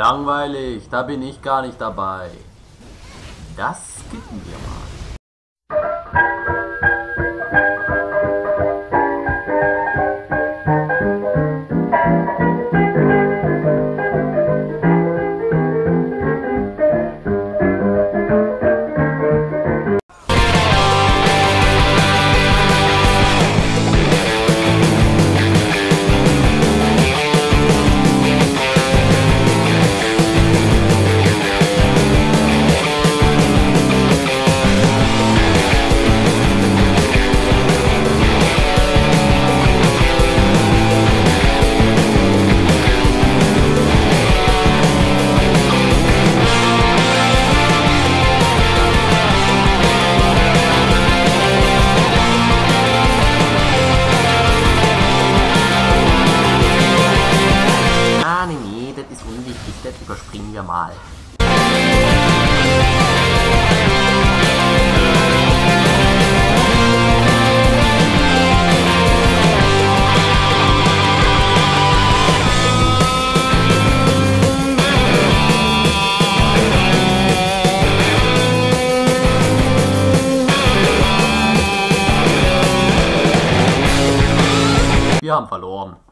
Langweilig, da bin ich gar nicht dabei. Das skippen wir mal. das überspringen wir mal. Wir haben verloren.